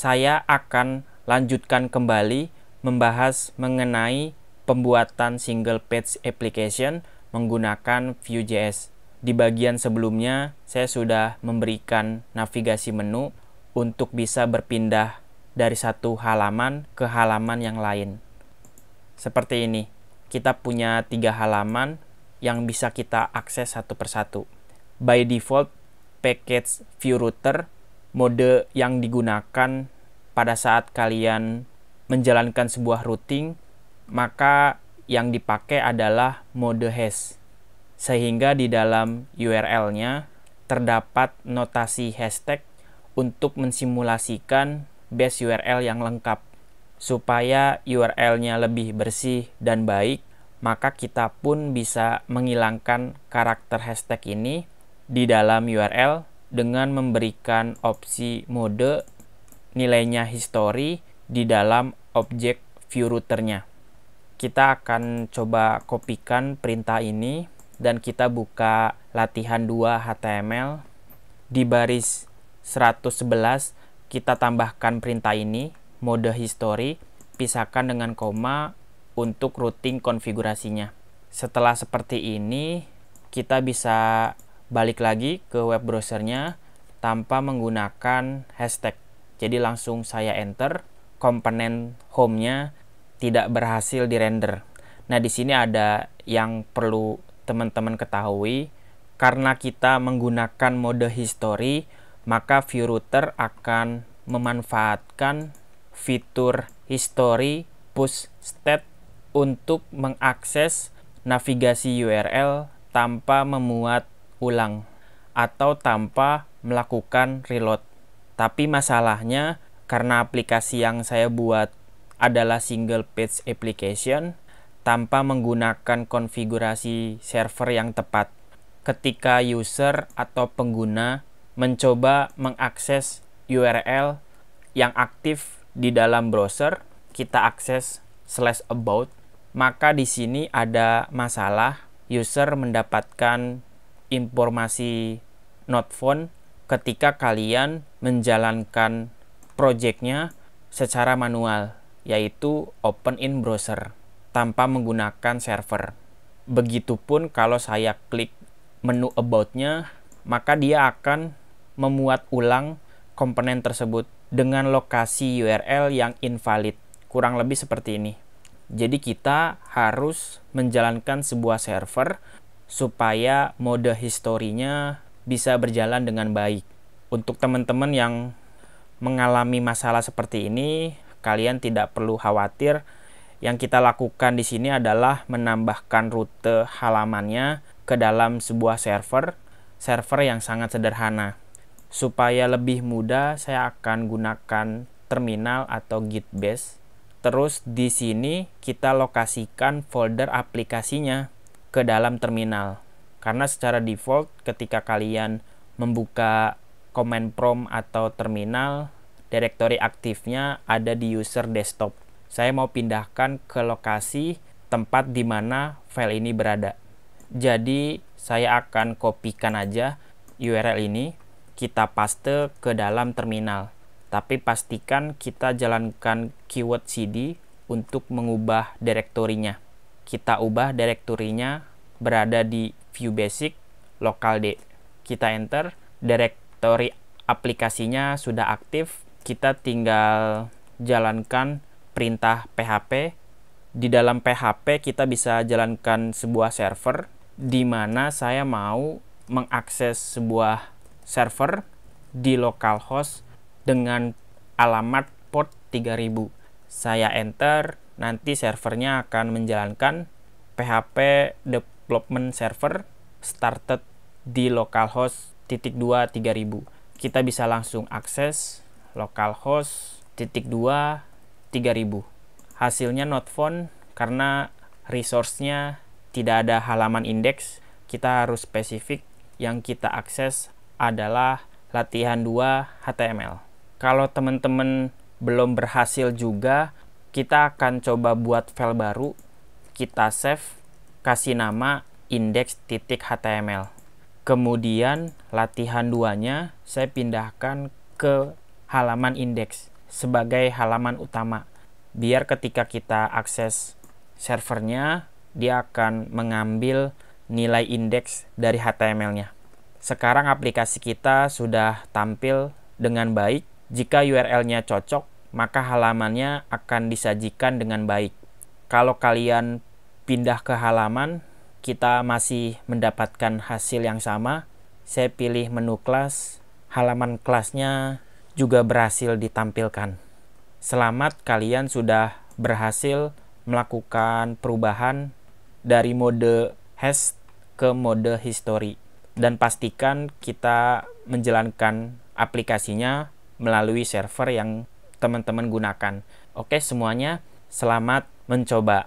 saya akan lanjutkan kembali membahas mengenai pembuatan single page application menggunakan Vue.js. Di bagian sebelumnya, saya sudah memberikan navigasi menu untuk bisa berpindah dari satu halaman ke halaman yang lain. Seperti ini, kita punya tiga halaman yang bisa kita akses satu persatu. By default, package view router mode yang digunakan pada saat kalian menjalankan sebuah routing, maka yang dipakai adalah mode hash. Sehingga di dalam URL-nya terdapat notasi hashtag untuk mensimulasikan base URL yang lengkap. Supaya URL-nya lebih bersih dan baik, maka kita pun bisa menghilangkan karakter hashtag ini di dalam URL dengan memberikan opsi mode nilainya history di dalam objek view routernya. Kita akan coba kopikan perintah ini dan kita buka latihan 2 HTML. Di baris 111 kita tambahkan perintah ini, mode history, pisahkan dengan koma untuk routing konfigurasinya. Setelah seperti ini, kita bisa balik lagi ke web browsernya tanpa menggunakan hashtag. Jadi langsung saya enter komponen home-nya tidak berhasil dirender. Nah, di sini ada yang perlu teman-teman ketahui. Karena kita menggunakan mode history, maka view router akan memanfaatkan fitur history push state untuk mengakses navigasi URL tanpa memuat ulang atau tanpa melakukan reload. Tapi masalahnya karena aplikasi yang saya buat adalah single page application tanpa menggunakan konfigurasi server yang tepat. Ketika user atau pengguna mencoba mengakses URL yang aktif di dalam browser, kita akses slash about, maka di sini ada masalah user mendapatkan informasi not found ketika kalian menjalankan projectnya secara manual, yaitu open in browser tanpa menggunakan server. Begitupun kalau saya klik menu about-nya, maka dia akan memuat ulang komponen tersebut dengan lokasi URL yang invalid. Kurang lebih seperti ini. Jadi kita harus menjalankan sebuah server supaya mode historinya bisa berjalan dengan baik. Untuk teman-teman yang mengalami masalah seperti ini, kalian tidak perlu khawatir. Yang kita lakukan di sini adalah menambahkan rute halamannya ke dalam sebuah server, server yang sangat sederhana. Supaya lebih mudah, saya akan gunakan terminal atau git base. Terus di sini kita lokasikan folder aplikasinya ke dalam terminal. Karena secara default ketika kalian membuka command prompt atau terminal, direktori aktifnya ada di user desktop. Saya mau pindahkan ke lokasi tempat di mana file ini berada. Jadi, saya akan kopikan aja URL ini, kita paste ke dalam terminal. Tapi pastikan kita jalankan keyword cd untuk mengubah direktorinya. Kita ubah direktorinya berada di view basic local D. Kita enter, direct Teori aplikasinya sudah aktif, kita tinggal jalankan perintah PHP. Di dalam PHP kita bisa jalankan sebuah server di mana saya mau mengakses sebuah server di localhost dengan alamat port 3000. Saya enter, nanti servernya akan menjalankan PHP development server started di localhost titik dua tiga ribu. Kita bisa langsung akses localhost titik dua tiga ribu. Hasilnya not found karena resource-nya tidak ada halaman indeks. Kita harus spesifik. Yang kita akses adalah latihan 2 HTML kalau teman-teman belum berhasil juga kita akan coba buat file baru kita save kasih nama index.html Kemudian latihan duanya saya pindahkan ke halaman indeks. sebagai halaman utama. Biar ketika kita akses servernya, dia akan mengambil nilai indeks dari HTML-nya. Sekarang aplikasi kita sudah tampil dengan baik. Jika URL-nya cocok, maka halamannya akan disajikan dengan baik. Kalau kalian pindah ke halaman, kita masih mendapatkan hasil yang sama. Saya pilih menu kelas, halaman kelasnya juga berhasil ditampilkan. Selamat kalian sudah berhasil melakukan perubahan dari mode hash ke mode history dan pastikan kita menjalankan aplikasinya melalui server yang teman-teman gunakan. Oke, semuanya selamat mencoba.